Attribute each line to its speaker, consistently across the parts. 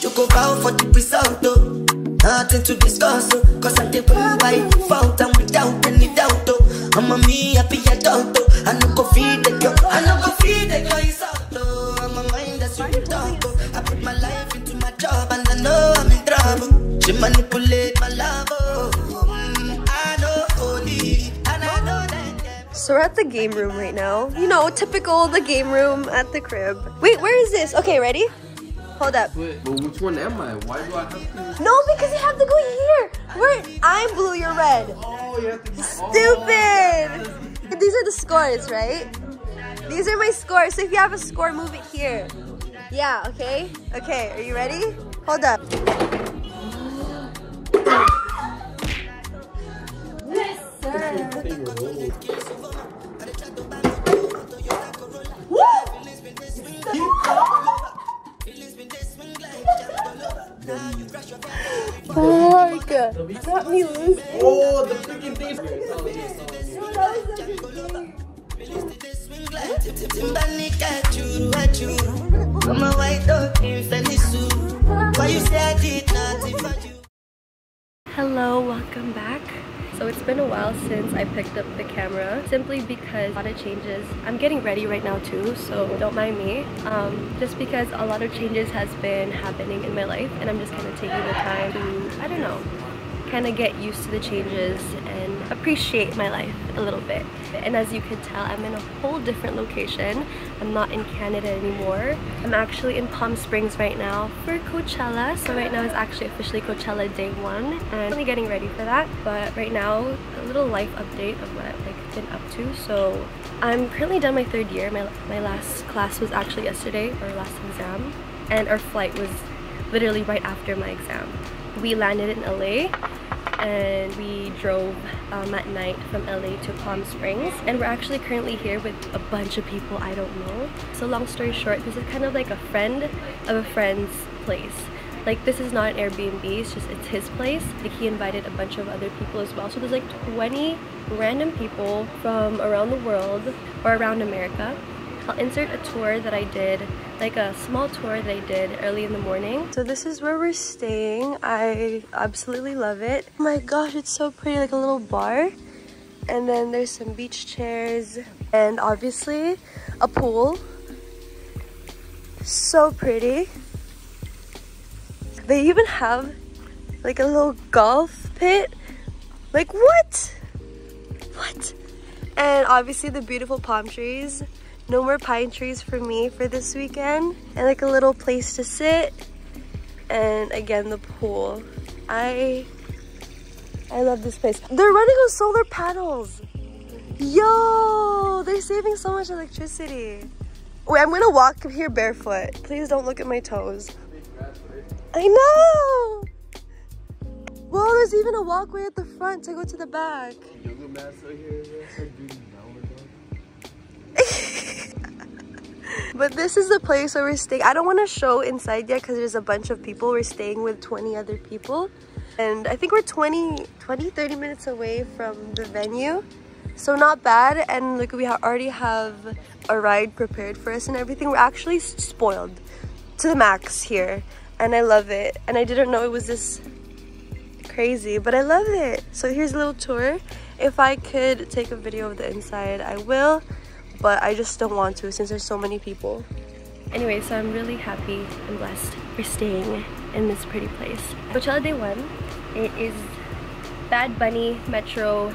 Speaker 1: You go bow for the result, though. Nothing to discuss, oh. Cause I did by default and without any doubt, oh. I'm a me i happy adult, oh. I no go feed the girl, I no go feed the girl, it's out, oh. I'm a mind that's you talk, oh. I put my life into my job and I know I'm in trouble. She manipulate my love, oh.
Speaker 2: So we're at the game room right now. You know, typical the game room at the crib. Wait, where is this? Okay, ready? Hold up.
Speaker 3: But, but which one am I? Why do I have to?
Speaker 2: No, because you have to go here. Where I'm blue, you're red.
Speaker 3: Oh, you have to.
Speaker 2: Oh, oh, Stupid. These are the scores, right? These are my scores. So if you have a score, move it here. Yeah, okay? Okay, are you ready? Hold up. It's been a while since I picked up the camera simply because a lot of changes. I'm getting ready right now too, so don't mind me. Um, just because a lot of changes has been happening in my life and I'm just kind of taking the time to, I don't know, kind of get used to the changes appreciate my life a little bit. And as you can tell, I'm in a whole different location. I'm not in Canada anymore. I'm actually in Palm Springs right now for Coachella. So right now is actually officially Coachella day one and I'm only getting ready for that. But right now, a little life update of what I've like been up to. So I'm currently done my third year. My, my last class was actually yesterday, our last exam. And our flight was literally right after my exam. We landed in LA and we drove um, at night from LA to Palm Springs and we're actually currently here with a bunch of people I don't know. So long story short, this is kind of like a friend of a friend's place. Like this is not an Airbnb, it's just it's his place. Like he invited a bunch of other people as well. So there's like 20 random people from around the world or around America. I'll insert a tour that I did, like a small tour that I did early in the morning. So this is where we're staying. I absolutely love it. Oh my gosh, it's so pretty, like a little bar. And then there's some beach chairs and obviously a pool. So pretty. They even have like a little golf pit. Like what? What? And obviously the beautiful palm trees. No more pine trees for me for this weekend. And like a little place to sit. And again, the pool. I I love this place. They're running on solar panels. Yo, they're saving so much electricity. Wait, I'm gonna walk here barefoot. Please don't look at my toes. I know! Well, there's even a walkway at the front to go to the back.
Speaker 3: Yoga mats out here. That's like doing downward dog.
Speaker 2: But this is the place where we're staying. I don't want to show inside yet because there's a bunch of people. We're staying with 20 other people. And I think we're 20, 20, 30 minutes away from the venue. So not bad. And look, we already have a ride prepared for us and everything. We're actually spoiled to the max here. And I love it. And I didn't know it was this crazy, but I love it. So here's a little tour. If I could take a video of the inside, I will but I just don't want to since there's so many people. Anyway, so I'm really happy and blessed for staying in this pretty place. Coachella Day 1, it is Bad Bunny Metro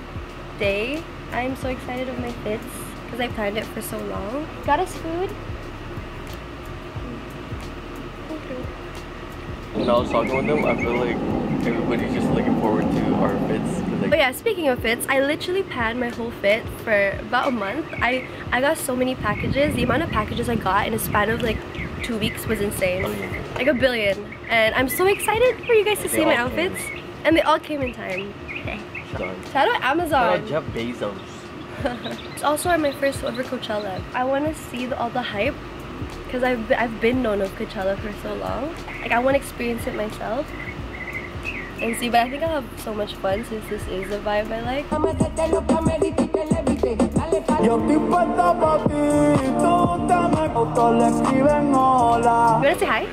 Speaker 2: Day. I'm so excited of my fits because I planned it for so long. Got us food.
Speaker 3: When I was talking with them, I feel like everybody's just looking forward to our fits. Like,
Speaker 2: But yeah, speaking of fits, I literally planned my whole fit for about a month. I, I got so many packages. The amount of packages I got in a span of like two weeks was insane. Oh, like a billion. And I'm so excited for you guys to
Speaker 3: They
Speaker 2: see my
Speaker 3: all came.
Speaker 2: outfits. And they all came in time.
Speaker 3: done.
Speaker 2: Shout out
Speaker 3: Shout out
Speaker 2: Amazon.
Speaker 3: Jeff Bezos.
Speaker 2: It's also my first ever Coachella. I want to see the, all the hype because I've, I've been known of Coachella for so long. Like I want to experience it myself and see, but I think I'll have so much fun since this is the vibe I like.
Speaker 4: Yo estoy puesta pa' ti, tú te me todos le escriben hola.
Speaker 2: You wanna say hi?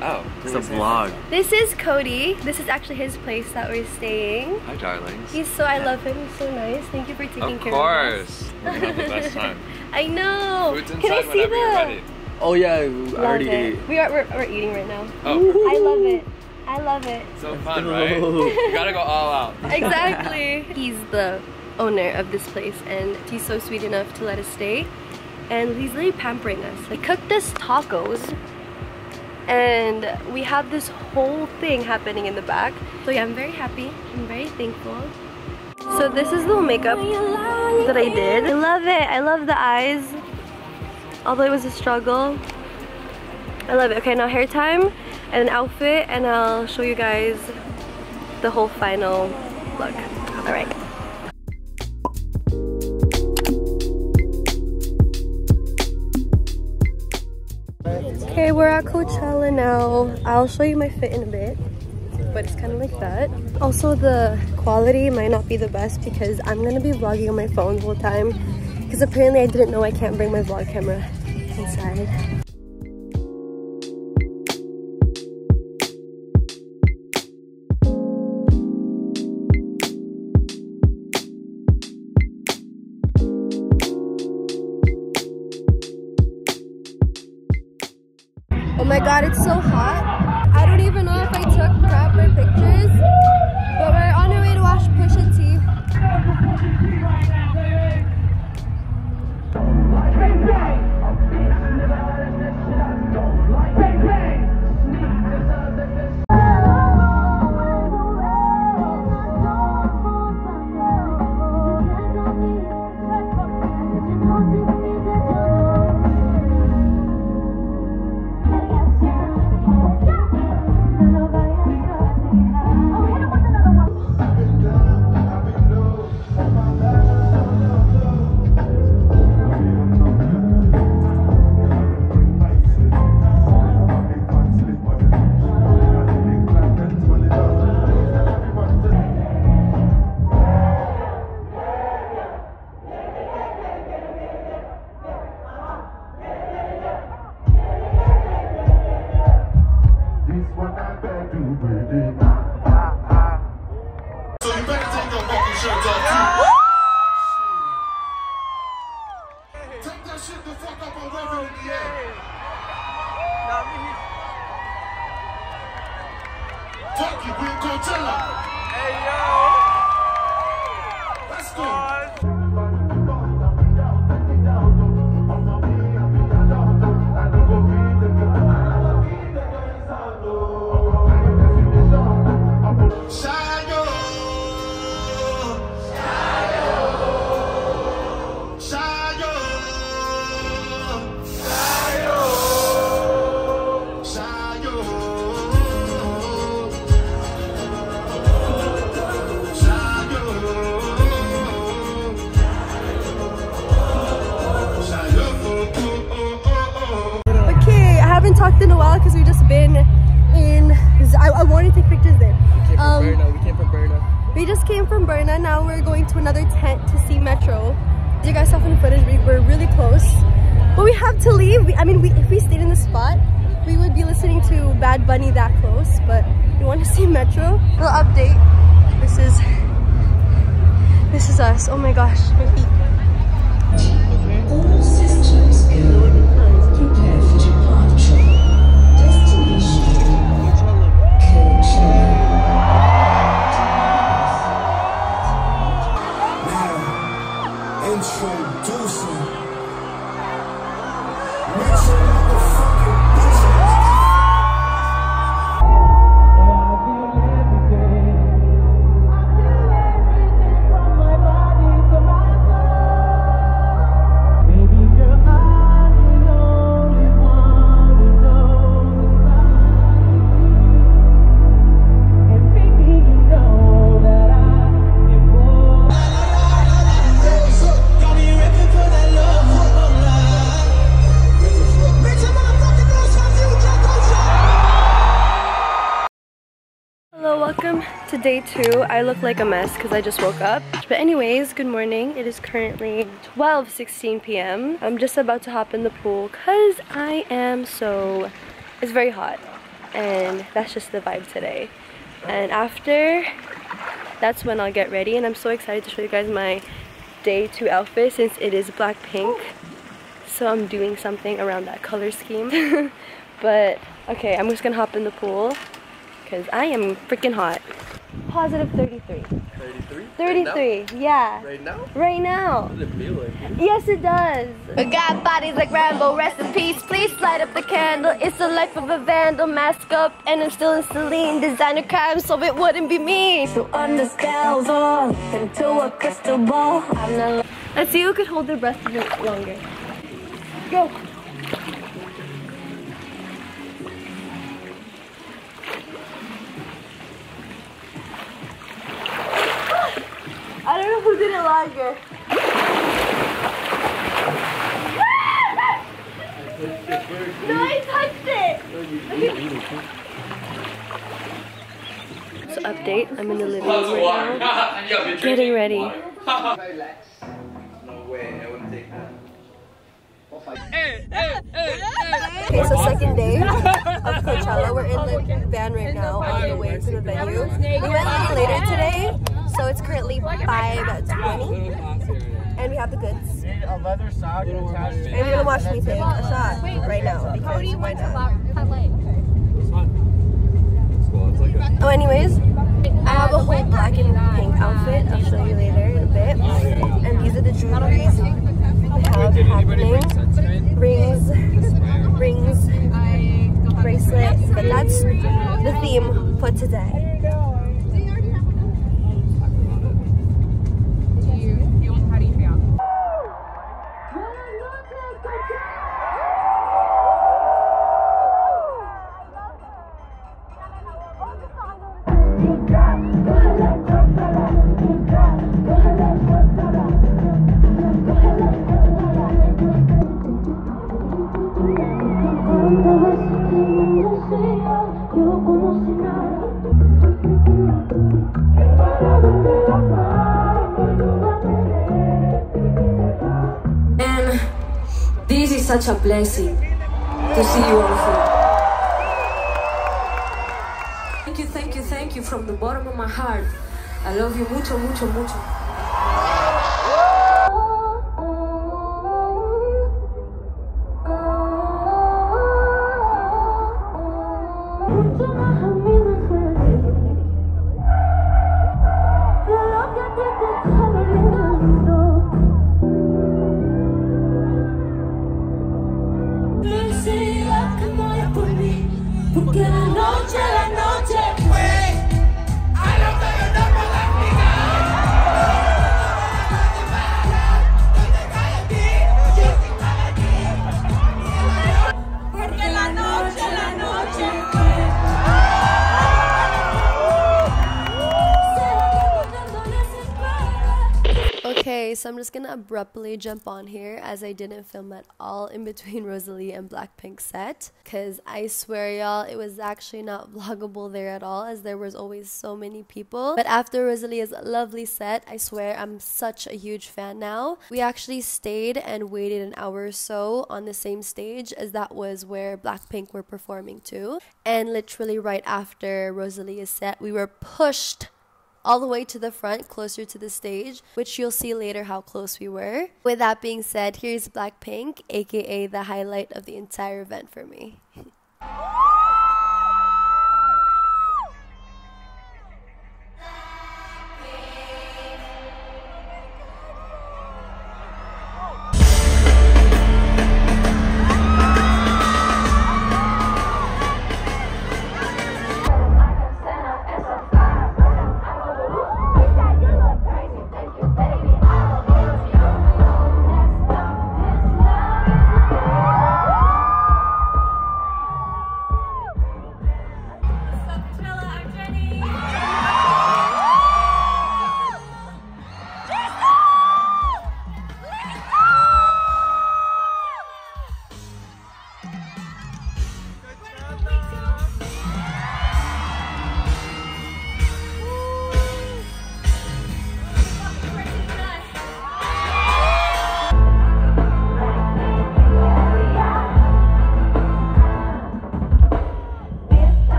Speaker 3: Oh, it's a vlog.
Speaker 2: This is Cody. This is actually his place that we're staying.
Speaker 3: Hi, darlings.
Speaker 2: He's so I love him. He's so nice. Thank you for taking
Speaker 3: Of
Speaker 2: care
Speaker 3: course.
Speaker 2: of
Speaker 3: We're gonna have the best time.
Speaker 2: us. I know.
Speaker 3: Food's
Speaker 2: Can I
Speaker 3: inside
Speaker 2: see
Speaker 3: whenever you're ready. Oh yeah, I
Speaker 2: Love
Speaker 3: already
Speaker 2: it.
Speaker 3: ate.
Speaker 2: We are we're, we're eating right now.
Speaker 3: Oh,
Speaker 2: I love it. I love it.
Speaker 3: so fun, right? You gotta go all out.
Speaker 2: Exactly. he's the owner of this place and he's so sweet enough to let us stay. And he's really pampering us. He cooked us tacos and we have this whole thing happening in the back. So yeah, I'm very happy. I'm very thankful. So this is the makeup that I did. I love it. I love the eyes. Although it was a struggle. I love it. Okay, now hair time and an outfit and I'll show you guys the whole final look. Alright. Okay, we're at Coachella now. I'll show you my fit in a bit, but it's kind of like that. Also, the quality might not be the best because I'm gonna be vlogging on my phone the whole time because apparently I didn't know I can't bring my vlog camera inside. Oh my god, it's so hot. I don't even know if I took proper pictures, but we're on our way to watch Pusha T.
Speaker 5: This we
Speaker 2: have to leave. We, I mean, we, if we stayed in the spot, we would be listening to Bad Bunny that close. But we want to see Metro. Little update. This is this is us. Oh my gosh, my feet. Day two. I look like a mess because I just woke up. But anyways, good morning. It is currently 12.16 p.m. I'm just about to hop in the pool because I am so... It's very hot. And that's just the vibe today. And after, that's when I'll get ready. And I'm so excited to show you guys my day two outfit since it is black pink. So I'm doing something around that color scheme. but, okay, I'm just gonna hop in the pool because I am freaking hot. Positive 33.
Speaker 3: 33?
Speaker 2: 33, yeah.
Speaker 3: Right now?
Speaker 2: Right now.
Speaker 3: What does it feel like?
Speaker 2: Yes, it does. We got bodies like Rambo, rest in peace. Please light up the candle. It's the life of a vandal. Mask up, and I'm still in Celine. Designer crime, so it wouldn't be me. So under scales off into a crystal ball. I'm not. Let's see who could hold their breath a bit longer. Go. I don't know who did it longer. No, I touched it. So update, I'm in the living room right now, getting ready.
Speaker 3: No way, I wouldn't take that.
Speaker 2: Okay, so second day of Coachella. We're in the van right now on the way to the venue. We went a later today, so it's currently 5.20 and we have the goods.
Speaker 4: A leather sock attached
Speaker 2: And you're gonna watch me take a shot right now because why not? Oh, anyways, I have a whole black and pink outfit. I'll show you later in a bit. And these are the jewelries we have happening. Rings, rings, bracelets. But that's the theme for today.
Speaker 6: Such a blessing to see you all here. Thank you, thank you, thank you from the bottom of my heart. I love you mucho, mucho, mucho.
Speaker 2: Just gonna abruptly jump on here as I didn't film at all in between Rosalía and Blackpink set. Cause I swear y'all, it was actually not vloggable there at all as there was always so many people. But after Rosalía's lovely set, I swear I'm such a huge fan now. We actually stayed and waited an hour or so on the same stage as that was where Blackpink were performing too. And literally right after Rosalía's set, we were pushed all the way to the front, closer to the stage, which you'll see later how close we were. With that being said, here's Blackpink, aka the highlight of the entire event for me.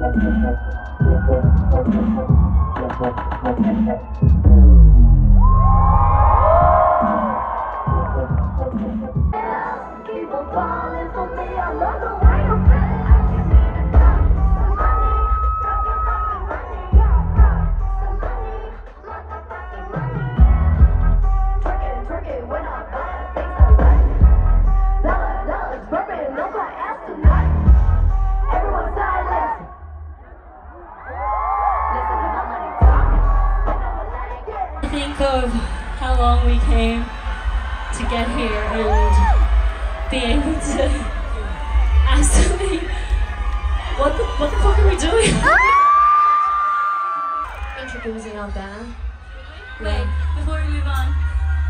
Speaker 7: Thank you. And be able to actually. What the, what the fuck are we doing?
Speaker 6: Introducing our band.
Speaker 7: Wait, before we move on,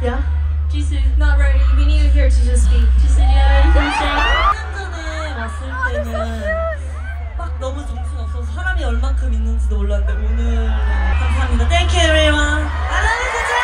Speaker 6: Yeah?
Speaker 7: Jisoo,
Speaker 6: Not ready. We need you here to just speak.
Speaker 7: Jisoo, do you have anything to say?
Speaker 8: 왔을 때는 막 너무 정신 없어서 사람이 얼만큼 있는지도 몰랐는데 오늘 감사합니다. Thank you everyone. I love you,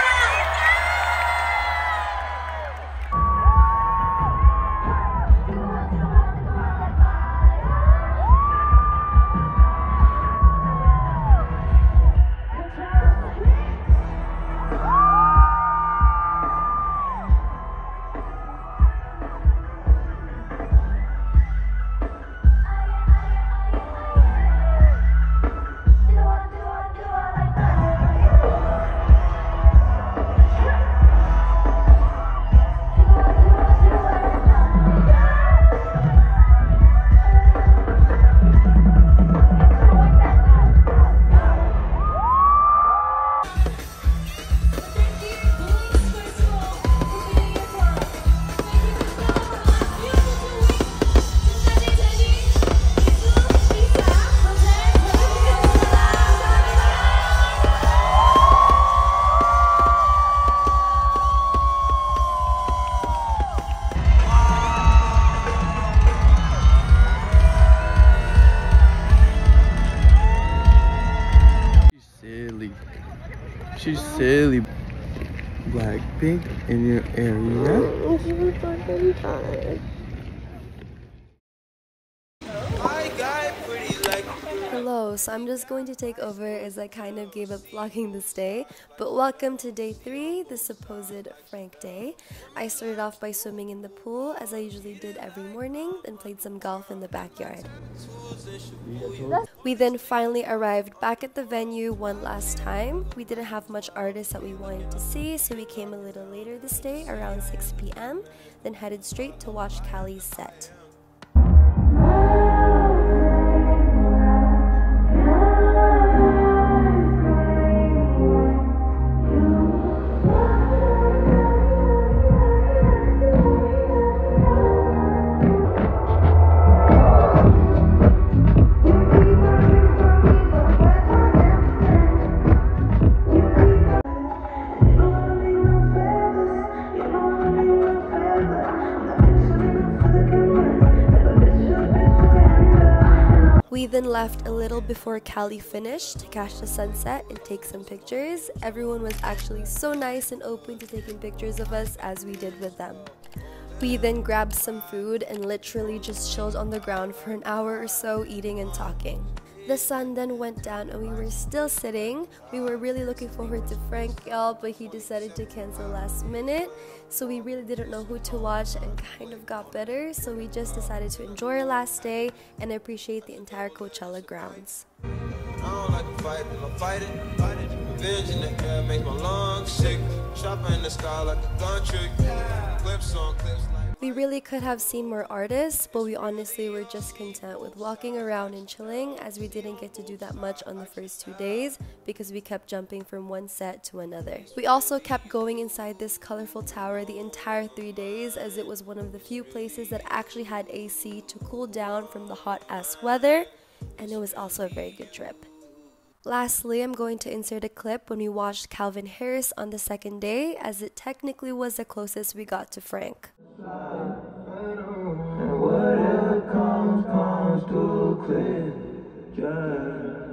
Speaker 3: silly. black Blackpink in your area.
Speaker 2: So I'm just going to take over as I kind of gave up vlogging this day. But welcome to day three, the supposed Frank day. I started off by swimming in the pool as I usually did every morning, then played some golf in the backyard. We then finally arrived back at the venue one last time. We didn't have much artists that we wanted to see, so we came a little later this day, around 6 p.m., then headed straight to watch Kali's set. Left a little before Kali finished to catch the sunset and take some pictures. Everyone was actually so nice and open to taking pictures of us as we did with them. We then grabbed some food and literally just chilled on the ground for an hour or so eating and talking. The sun then went down and we were still sitting. We were really looking forward to Frank but he decided to cancel last minute. So we really didn't know who to watch and kind of got better. So we just decided to enjoy our last day and appreciate the entire Coachella grounds.
Speaker 9: I
Speaker 2: We really could have seen more artists, but we honestly were just content with walking around and chilling as we didn't get to do that much on the first two days because we kept jumping from one set to another. We also kept going inside this colorful tower the entire three days as it was one of the few places that actually had AC to cool down from the hot ass weather, and it was also a very good trip. Lastly, I'm going to insert a clip when we watched Calvin Harris on the second day, as it technically was the closest we got to Frank.
Speaker 4: And whatever comes, comes too clear. Yeah.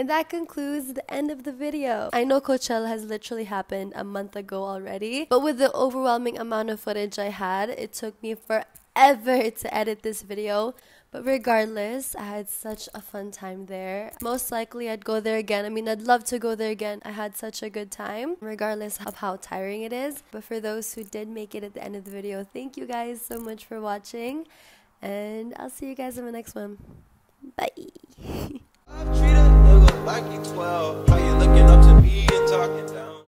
Speaker 2: And that concludes the end of the video. I know Coachella has literally happened a month ago already, but with the overwhelming amount of footage I had, it took me forever to edit this video. But regardless, I had such a fun time there. Most likely, I'd go there again. I mean, I'd love to go there again. I had such a good time, regardless of how tiring it is. But for those who did make it at the end of the video, thank you guys so much for watching. And I'll see you guys in the next one. Bye.
Speaker 9: Treat a nigga like he 12. How you looking up to me and talking down?